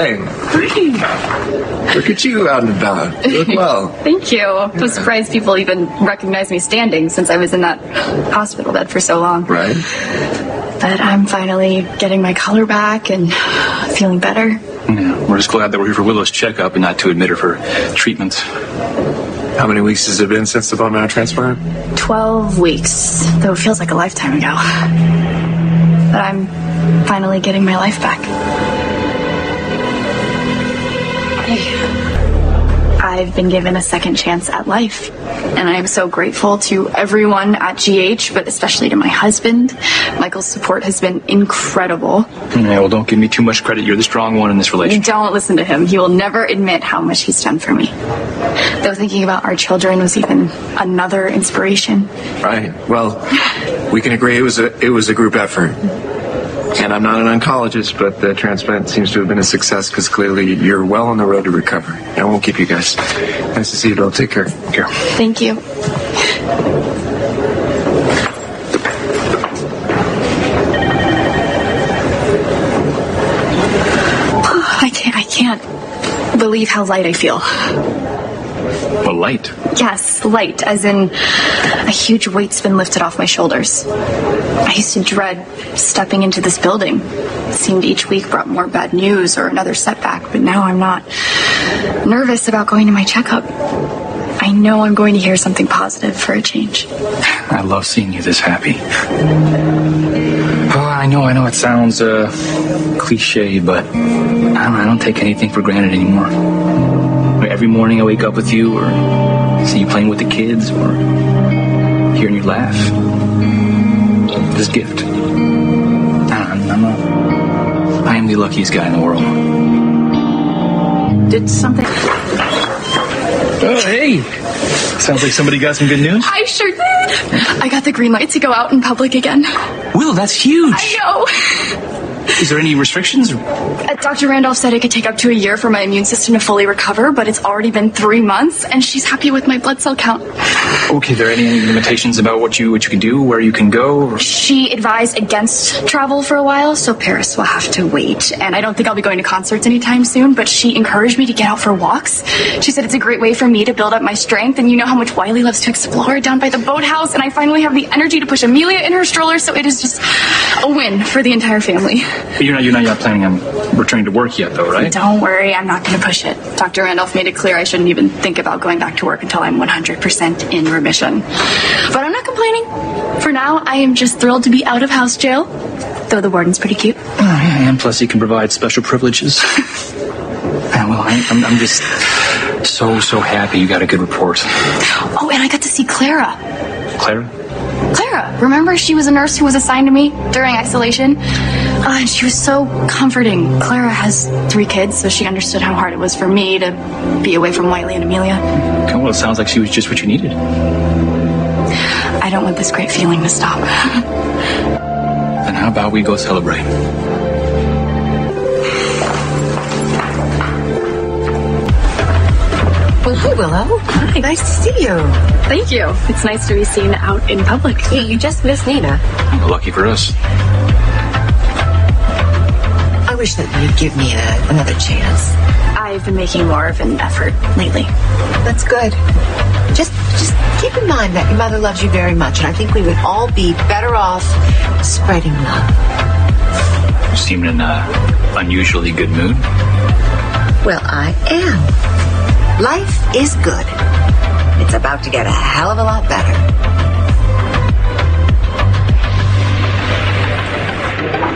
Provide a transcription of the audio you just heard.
Hey, look at you out and about. You look well. Thank you. I'm surprised people even recognize me standing since I was in that hospital bed for so long. Right? But I'm finally getting my color back and feeling better. Yeah, we're just glad that we're here for Willow's checkup and not to admit her for treatment. How many weeks has it been since the bone marrow transplant? 12 weeks, though it feels like a lifetime ago. But I'm finally getting my life back. I've been given a second chance at life. And I am so grateful to everyone at GH, but especially to my husband. Michael's support has been incredible. Yeah, well, don't give me too much credit. You're the strong one in this relationship. Don't listen to him. He will never admit how much he's done for me. Though thinking about our children was even another inspiration. Right. Well, we can agree it was a it was a group effort. And I'm not an oncologist, but the transplant seems to have been a success because clearly you're well on the road to recovery. I won't keep you guys. Nice to see you, Bill. Take care. Care. Thank you. I can't, I can't believe how light I feel. Well, light. Yes, light, as in a huge weight's been lifted off my shoulders. I used to dread stepping into this building. It seemed each week brought more bad news or another setback, but now I'm not nervous about going to my checkup. I know I'm going to hear something positive for a change. I love seeing you this happy. Oh, I know, I know it sounds uh, cliche, but I don't, I don't take anything for granted anymore. Every morning I wake up with you, or see you playing with the kids, or hearing you laugh. This gift. I don't, I'm a, I am the luckiest guy in the world. Did something. Oh, hey! Sounds like somebody got some good news. I sure did. I got the green light to go out in public again. Will, that's huge. I know. Is there any restrictions? Uh, Dr. Randolph said it could take up to a year for my immune system to fully recover, but it's already been three months, and she's happy with my blood cell count. Okay, are there any limitations about what you what you can do, where you can go? Or... She advised against travel for a while, so Paris will have to wait. And I don't think I'll be going to concerts anytime soon, but she encouraged me to get out for walks. She said it's a great way for me to build up my strength, and you know how much Wiley loves to explore down by the boathouse, and I finally have the energy to push Amelia in her stroller, so it is just a win for the entire family. But you're not you're not yet planning on returning to work yet, though, right? Don't worry, I'm not going to push it. Dr. Randolph made it clear I shouldn't even think about going back to work until I'm 100% in remission. But I'm not complaining. For now, I am just thrilled to be out of house jail, though the warden's pretty cute. Oh, yeah, and plus he can provide special privileges. yeah, well, I, I'm, I'm just so so happy you got a good report. Oh, and I got to see Clara. Clara? Clara, remember she was a nurse who was assigned to me during isolation? Uh, and she was so comforting. Clara has three kids, so she understood how hard it was for me to be away from Wiley and Amelia. Okay, well, it sounds like she was just what you needed. I don't want this great feeling to stop. Then how about we go celebrate? Well, hi, Willow. Hi. Nice to see you. Thank you. It's nice to be seen out in public. Yeah, you just missed Nina. Well, lucky for us. I wish that you'd give me a, another chance. I've been making more of an effort lately. That's good. Just, just keep in mind that your mother loves you very much, and I think we would all be better off spreading love. You seem in an unusually good mood. Well, I am. Life is good. It's about to get a hell of a lot better.